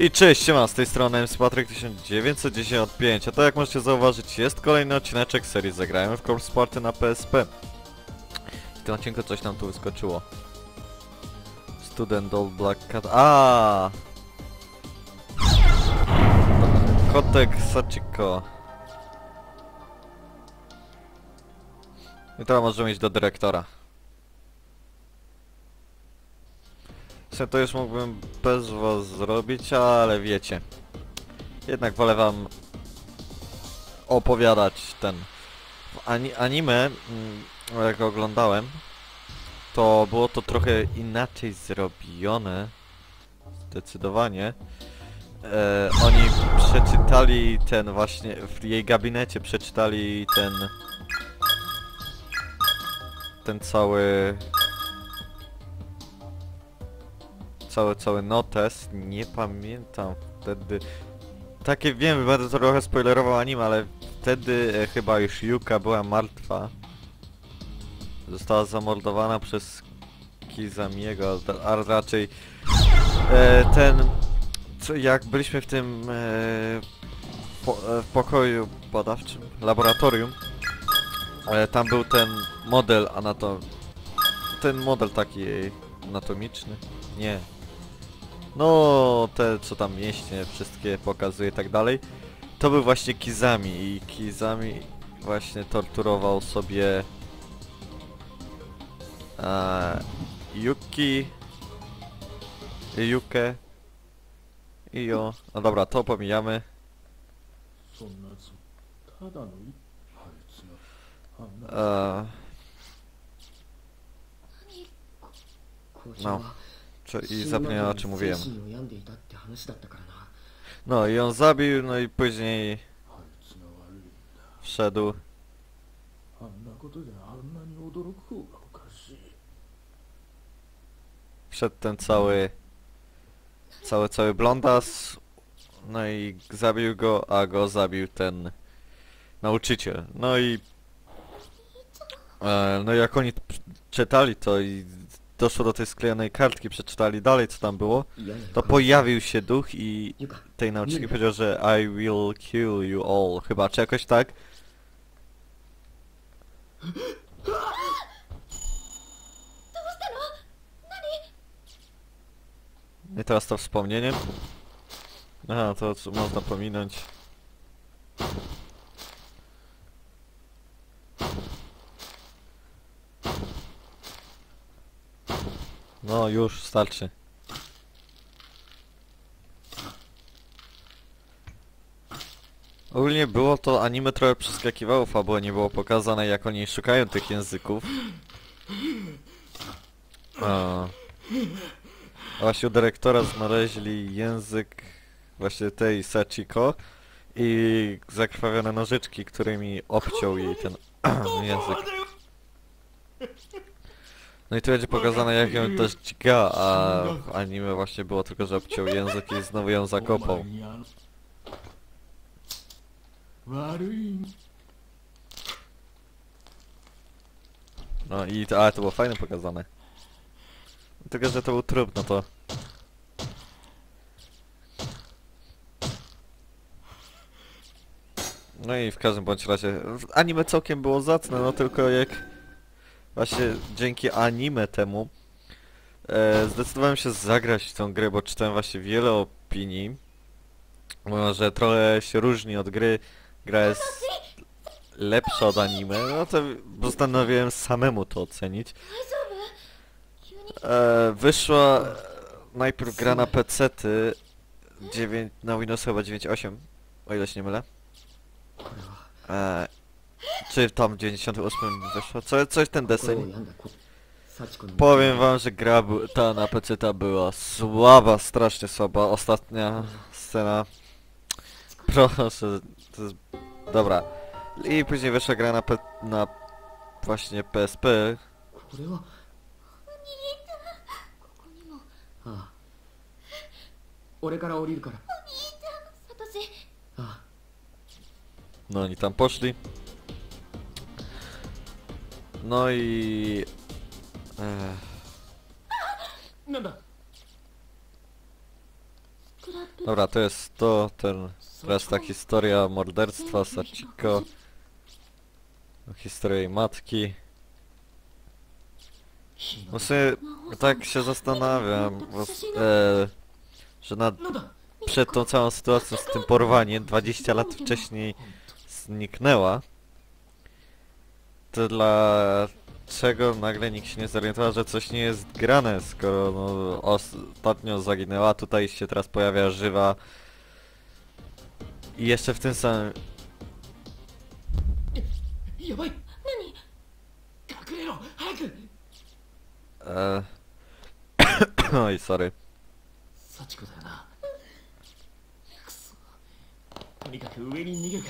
I cześć, siema, z tej strony MC Patryk 1995, a to jak możecie zauważyć jest kolejny odcineczek serii Zagrajmy w Corpse Party na PSP. W tym odcinku coś nam tu wyskoczyło. Student Old Black Cat... A. Kotek Sachiko. I teraz możemy iść do dyrektora. Właśnie to już mógłbym bez was zrobić, ale wiecie. Jednak wolę wam opowiadać ten. Ani anime, mm, jak oglądałem, to było to trochę inaczej zrobione. Zdecydowanie. E, oni przeczytali ten właśnie, w jej gabinecie przeczytali ten ten cały cały, cały notes, nie pamiętam wtedy... Takie wiem, będę trochę spoilerował anime, ale wtedy e, chyba już Yuka była martwa. Została zamordowana przez Kizamiego, a- raczej e, ten... Co, jak byliśmy w tym e, po, e, w pokoju badawczym, laboratorium, e, tam był ten model anatom... Ten model taki anatomiczny. Nie no te co tam mięśnie wszystkie pokazuje i tak dalej, to był właśnie Kizami i Kizami właśnie torturował sobie e, Yuki, Yukę i o... No dobra, to pomijamy. E, no. Co, I zapomniałem o czym mówiłem. No i on zabił, no i później wszedł. Wszedł ten cały, cały, cały blondas, no i zabił go, a go zabił ten nauczyciel. No i... E, no jak oni czytali to i doszło do tej sklejonej kartki, przeczytali dalej co tam było, to pojawił się duch i tej nauczycielki powiedział, że I will kill you all, chyba, czy jakoś tak? I teraz to wspomnienie. Aha, to można pominąć. No już, starczy. Ogólnie było to anime trochę przeskakiwało fabułę, nie było pokazane jak oni szukają tych języków. A. A Właśnie u dyrektora znaleźli język właśnie tej Sachiko i zakrwawione nożyczki, którymi obciął jej ten język. No i tu będzie pokazane jak ją też dźga, a w anime właśnie było tylko, że obciął język i znowu ją zakopał. No i to, ale to było fajne pokazane. Tylko, że to był trup, no to... No i w każdym bądź razie, anime całkiem było zacne, no tylko jak właśnie dzięki anime temu e, zdecydowałem się zagrać w tą grę, bo czytałem właśnie wiele opinii. Mimo, że trochę się różni od gry, gra jest lepsza od anime, no to postanowiłem samemu to ocenić. E, wyszła najpierw gra na PC-ty 9, na Windows chyba 9.8, o ile się nie mylę. E, czy tam w 98 wyszło? Co, coś ten deseń. Powiem wam, że gra ta na PC ta była słaba, strasznie słaba. Ostatnia scena. Proszę, to jest... Dobra. I później wyszła gra na, pe... na właśnie PSP. No oni tam poszli. No i... E, no dobra, to jest to, ten... Teraz ta historia morderstwa Sachiko. Historia jej matki. No sobie tak się zastanawiam, bo, e, że nad, no przed tą całą sytuacją z tym porwaniem 20 lat wcześniej zniknęła To dlaczego nagle nikt się nie zorientował, że coś nie jest grane, skoro no, ostatnio zaginęła, tutaj się teraz pojawia żywa i jeszcze w tym samym... やばい隠れろ早く E... Oj, sorry. 幸子だよなくそとにかく上に逃げるか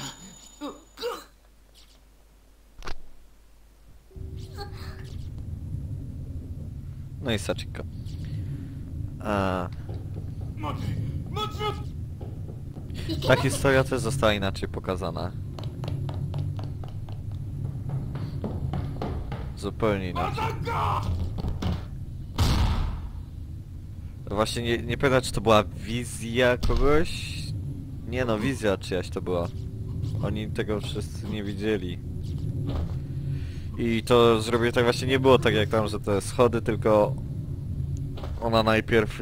No i Sachiko. A... Ta historia też została inaczej pokazana. Zupełnie inaczej. Właśnie nie, nie pamiętam czy to była wizja kogoś? Nie no, wizja czyjaś to była. Oni tego wszyscy nie widzieli. I to zrobienie tak właśnie nie było tak jak tam, że te schody, tylko ona najpierw,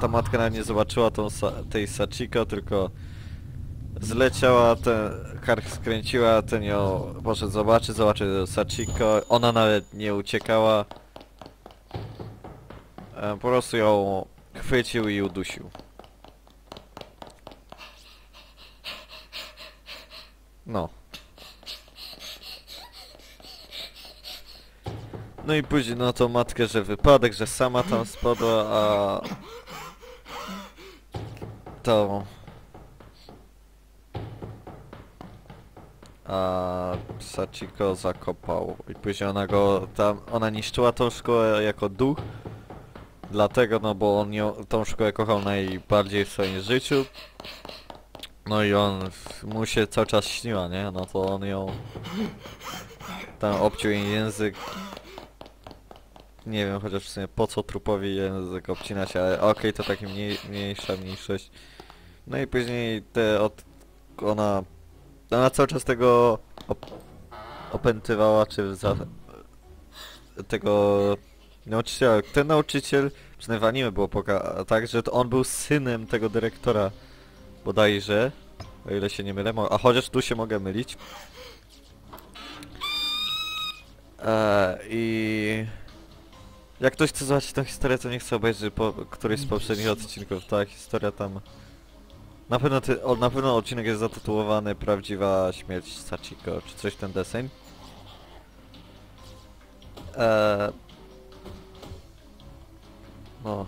ta matka nawet nie zobaczyła tą sa tej Sachiko, tylko zleciała, ten kark skręciła, ten ją poszedł zobaczyć, zobaczył Sachiko, ona nawet nie uciekała. E, po prostu ją chwycił i udusił. No. No i później no to matkę, że wypadek, że sama tam spadła, a... To... A Sachiko zakopał. I później ona go tam, ona niszczyła tą szkołę jako duch. Dlatego, no bo on ją, tą szkołę kochał najbardziej w swoim życiu. No i on, mu się cały czas śniła, nie? No to on ją tam obciął jej język Nie wiem, chociaż w sumie po co trupowi język obcinać, ale okej, to taki mniej, mniejsza mniejszość No i później te od... ona... Ona cały czas tego op opętywała, czy za... tego nauczyciela. Ten nauczyciel, przynajmniej w anime było poka tak, że to on był synem tego dyrektora bodajże, o ile się nie mylę, a chociaż tu się mogę mylić. Eee, I jak ktoś chce zobaczyć tą historię, to nie chce obejrzeć po któryś z poprzednich odcinków. Ta historia tam... Na pewno, ty, o, na pewno odcinek jest zatytułowany Prawdziwa śmierć Sachiko, czy coś ten deseń. Eee... No.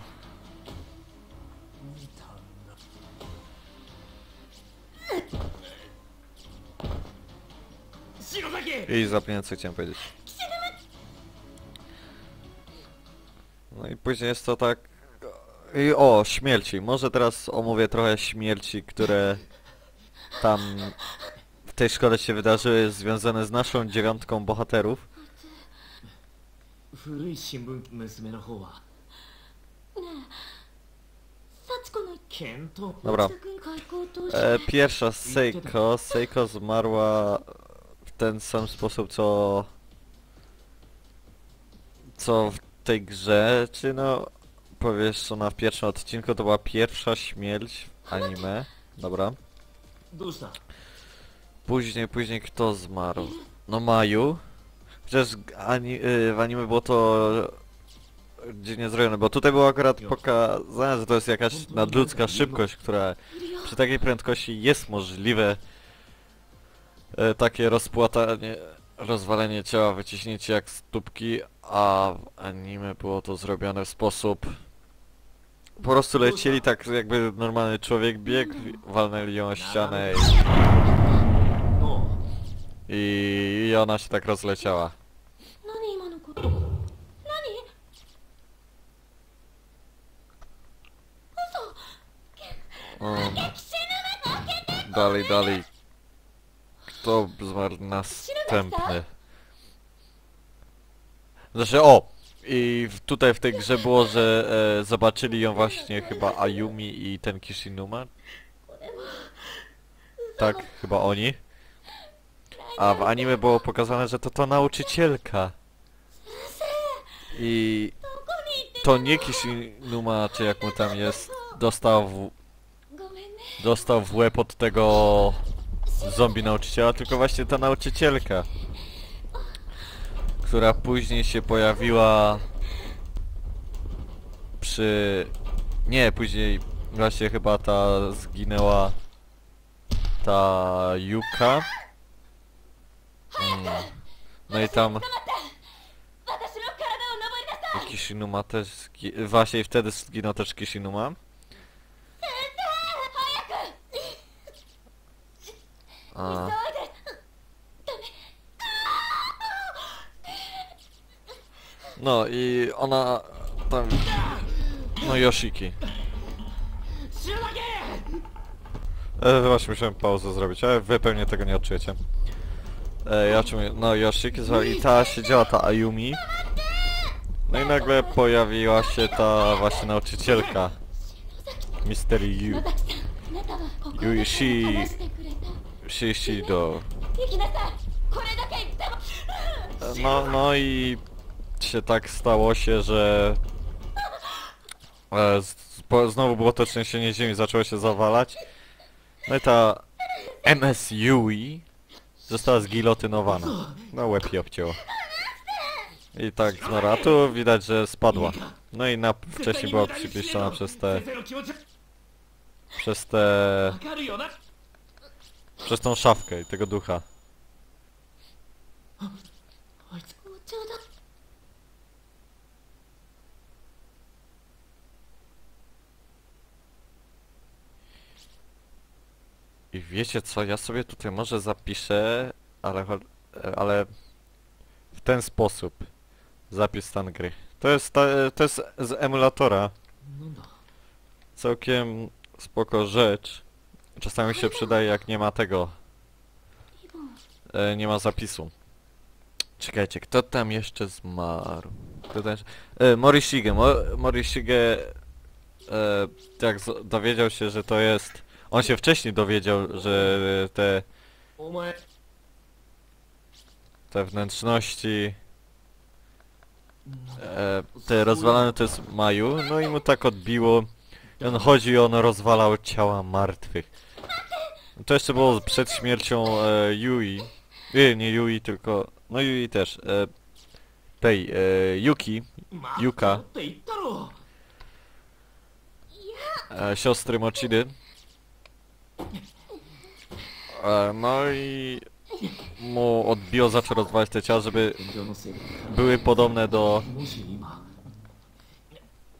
I zapomniałem co chciałem powiedzieć. No i później jest to tak... I o, śmierci. Może teraz omówię trochę śmierci, które tam w tej szkole się wydarzyły związane z naszą dziewiątką bohaterów. 古い新聞娘の方は幸子の検討 Dobra. 自宅に開口通し E, pierwsza Seiko. Seiko zmarła w ten sam sposób co... Co w tej grze, czy no powiesz co na pierwszym odcinku to była pierwsza śmierć w anime. Dobra. Duża. Później, później kto zmarł? No Maju. Chociaż ani, y, w anime było to dziwnie zrobione, bo tutaj było akurat pokazane, że to jest jakaś nadludzka szybkość, która przy takiej prędkości jest możliwe y, takie rozpłatanie, rozwalenie ciała, wyciśnięcie jak stópki, a w anime było to zrobione w sposób... Po prostu lecieli tak jakby normalny człowiek biegł, walnęli ją o ścianę i... I ona się tak rozleciała. Dalej, dalej. Kto zmarł następny? Znaczy, o! I w, tutaj w tej grze było, że e, zobaczyli ją właśnie chyba Ayumi i ten Kishinuma. Tak, chyba oni. A w anime było pokazane, że to to nauczycielka. I to nie Kishinuma, czy jak mu tam jest, dostał w, ごめんね dostał w łeb od tego zombie nauczyciela, tylko właśnie ta nauczycielka. która później się pojawiła przy... Nie, później właśnie chyba ta zginęła ta Yuka. Mm. No i tam... Kishinuma też zgi... Właśnie wtedy zginął też Kishinuma. A. No i ona tam... No Yoshiki. E, właśnie musiałem pauzę zrobić, ale wy pewnie tego nie odczujecie. E, ja czemu... No Yoshiki i ta siedziała ta Ayumi. No i nagle pojawiła się ta właśnie nauczycielka. Mr. Yu. Yuishi... Shishi do... No, no i się tak stało się, że e, z, po, znowu było to trzęsienie ziemi, zaczęło się zawalać. No i ta MS Yui została zgilotynowana. No łeb jej obcięło. I tak, no a tu widać, że spadła. No i na, wcześniej była przypieszczona przez te... Przez te... Przez tą szafkę i tego ducha. I wiecie co, ja sobie tutaj może zapiszę, ale, ale w ten sposób zapis stan gry. To jest, ta, to jest z emulatora. No Całkiem spoko rzecz. Czasami się przydaje jak nie ma tego. E, nie ma zapisu. Czekajcie, kto tam jeszcze zmarł? Kto tam jeszcze... E, Morishige. Mo Morishige e, jak dowiedział się, że to jest on się wcześniej dowiedział, że te... Te wnętrzności... E, te rozwalane to jest Maju, no i mu tak odbiło. I on chodzi i on rozwalał ciała martwych. To jeszcze było przed śmiercią e, Yui. E, nie Yui, tylko... No Yui też. E, tej, e, Yuki. Yuka. E, siostry Mochidy. E, no i mu odbiło, zaczął rozwalać te ciała, żeby 炎上のせいだ były podobne do... もし今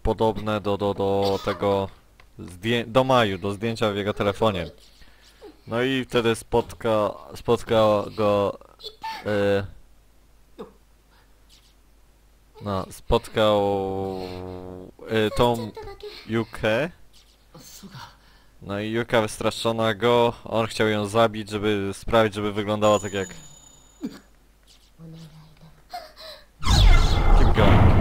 podobne do, do, do tego zdję do Maju, do zdjęcia w jego telefonie. No i wtedy spotka, spotka go e, no, spotkał e, ちょ tą っとだけ Yukę. そうか no i Julka wystraszona go, on chciał ją zabić, żeby sprawić, żeby wyglądała tak jak... Keep going.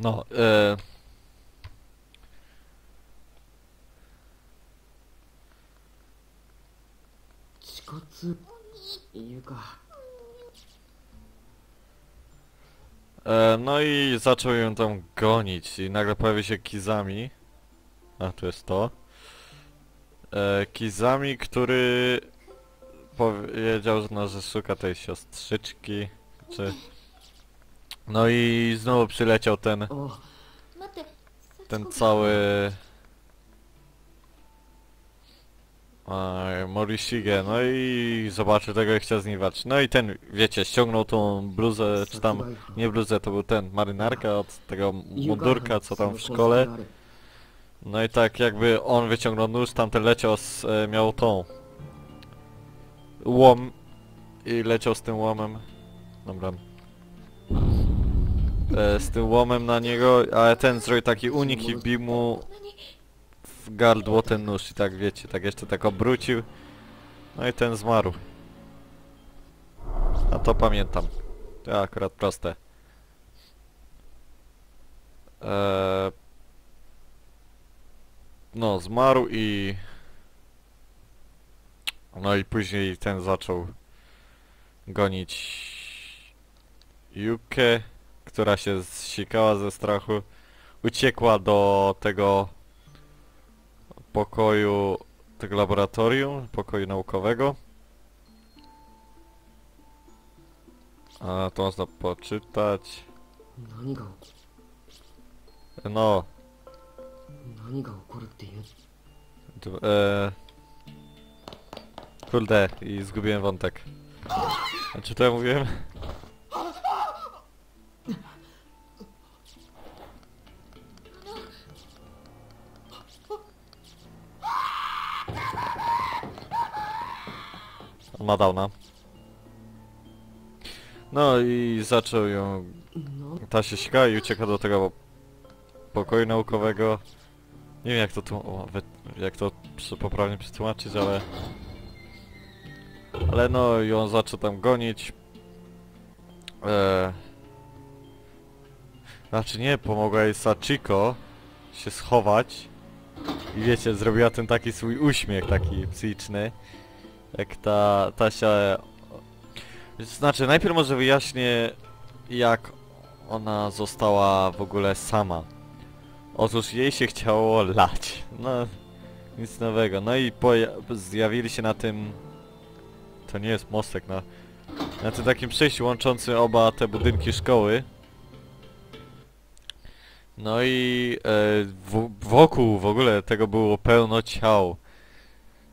No, yy, E, no i zaczął ją tam gonić i nagle pojawia się Kizami. A, tu jest to. E, Kizami, który powiedział, że, no, że szuka tej siostrzyczki, czy... No i znowu przyleciał ten... Ten cały... Morishige, no i zobaczył tego i chciał zniwać. No i ten, wiecie, ściągnął tą bluzę, czy tam, nie bluzę, to był ten, marynarka od tego mundurka, co tam w szkole. No i tak jakby on wyciągnął nóż, tamten leciał z, e, miał tą łom i leciał z tym łomem. Dobra. E, z tym łomem na niego, a ten zrobił taki unik i wbił mu w ten nóż i tak wiecie, tak jeszcze tak obrócił. No i ten zmarł. A to pamiętam. To akurat proste. Eee, no, zmarł i... No i później ten zaczął gonić Jukę, która się zsikała ze strachu. Uciekła do tego pokoju tego laboratorium, pokoju naukowego. A to można poczytać. No. E... Kurde, i zgubiłem wątek. Znaczy to ja mówiłem? Ma downa. No i zaczął ją... な Ta się sika i ucieka do tego pokoju naukowego. Nie wiem jak to tu... o, jak to poprawnie przetłumaczyć, ale... Ale no i on zaczął tam gonić. Eee... Znaczy nie, pomogła jej Sachiko się schować. I wiecie, zrobiła ten taki swój uśmiech taki psychiczny. Jak ta, ta się... Znaczy, najpierw może wyjaśnię jak ona została w ogóle sama. Otóż jej się chciało lać. No, nic nowego. No i zjawili się na tym... To nie jest mostek, na... Na tym takim przejściu łączącym oba te budynki szkoły. No i e, wokół w ogóle tego było pełno ciał.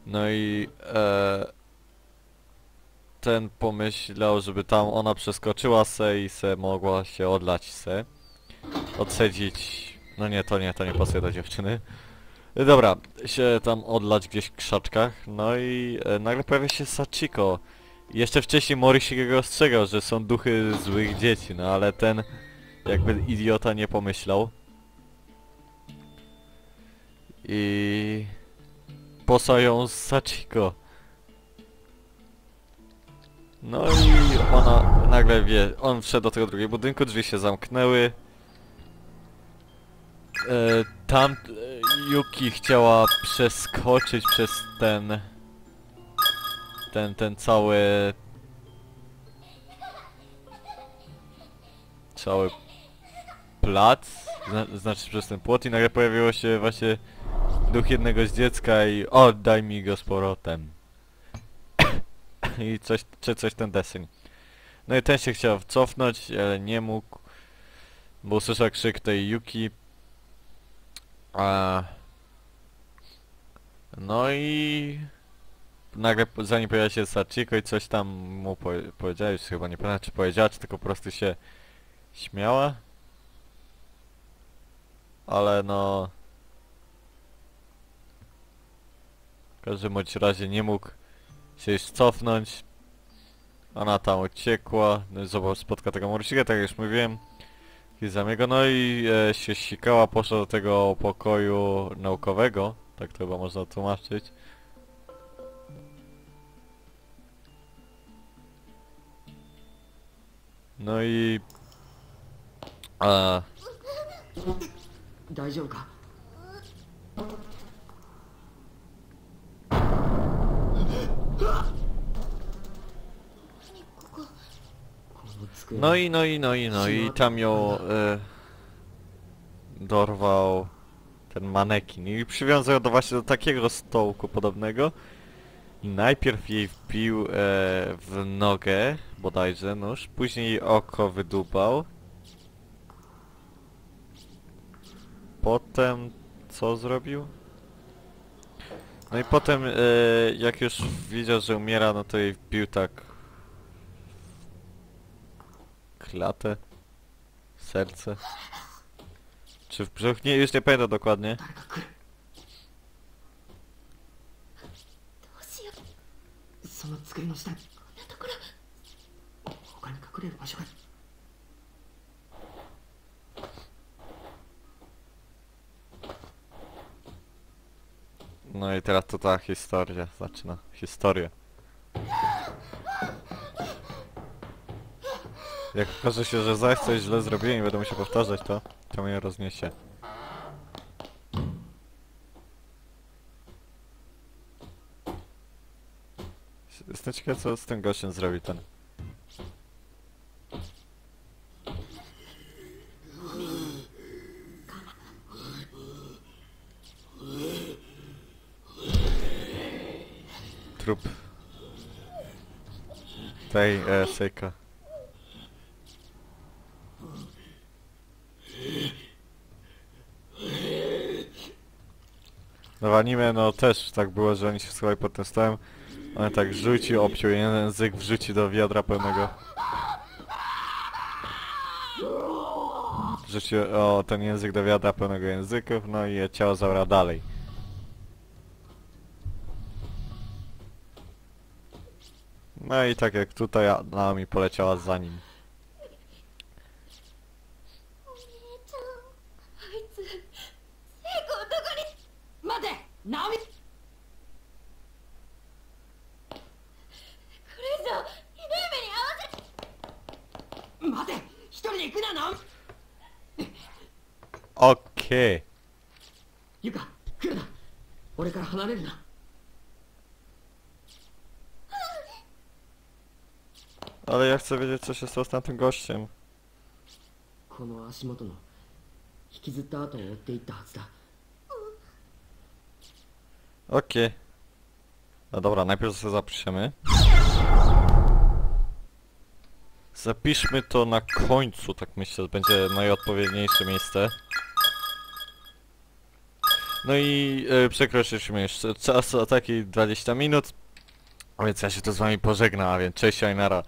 No i e, ten pomyślał, żeby tam ona przeskoczyła se i se mogła się odlać se. Odsedzić... No nie, to nie, to nie pasuje do dziewczyny. Dobra, się tam odlać gdzieś w krzaczkach, no i e, nagle pojawia się Sachiko. Jeszcze wcześniej Morishige go ostrzegał, że są duchy złych dzieci, no ale ten jakby idiota nie pomyślał. I... Posłał ją z Sachiko. No i ona nagle wie, on wszedł do tego drugiego budynku, drzwi się zamknęły. E, tam e, Yuki chciała przeskoczyć przez ten... Ten, ten cały... Cały plac, zna, znaczy przez ten płot i nagle pojawiło się właśnie duch jednego z dziecka i oddaj mi go z powrotem. I coś, czy coś ten deseń. No i ten się chciał cofnąć, ale nie mógł, bo usłyszał krzyk tej Yuki. A... No i... Nagle zanim pojawia się Sachiko i coś tam mu po powiedziała, już chyba nie pamiętam czy powiedziała, czy tylko po prostu się śmiała. Ale no... W każdym bądź razie nie mógł się już cofnąć. Ona tam uciekła, no zobacz, spotka tego Morsiga, tak jak już mówiłem. Kizamiego, no i e, się sikała, poszła do tego pokoju naukowego, tak to chyba można tłumaczyć. No i... A, no i, no i, no i, no i tam ją e, dorwał ten manekin. I przywiązał do właśnie do takiego stołku podobnego. I najpierw jej wbił e, w nogę bodajże nóż, później jej oko wydubał. Potem co zrobił? No i potem e, jak już widział, że umiera, no to jej wbił tak klatę, serce. Czy w brzuch? Nie, już nie pamiętam dokładnie. No i teraz to ta historia zaczyna. Historia. Jak okaże się, że zaś coś źle zrobiłem i będę musiał powtarzać to, to mnie rozniesie. Jestem ciekaw co z tym gościem zrobi ten. Trup. Tej, e, Seika. No w anime no też tak było, że oni się schowali pod tym stołem. On tak rzucił, obciął język, wrzuci do wiadra pełnego. Rzucił o, ten język do wiadra pełnego języków, no i je ciało zabrał dalej. No i tak jak tutaj Naomi poleciała za nim. 待てナオミこれ以上ひどい目に遭わせ待て一人で行くなナオミ Okej. ユカ来るな俺から離れるな Ale ja chcę wiedzieć co się stało z tamtym gościem. この足元の引きずった後を追っていったはずだ Okej. No dobra, najpierw sobie zapiszemy. Zapiszmy to na końcu, tak myślę, będzie najodpowiedniejsze miejsce. No i e, przekroczyliśmy jeszcze czas o taki 20 minut. A więc ja się tu z wami pożegnam, a więc cześć Ainara.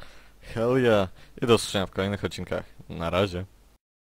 Hell yeah. I do zobaczenia w kolejnych odcinkach. Na razie.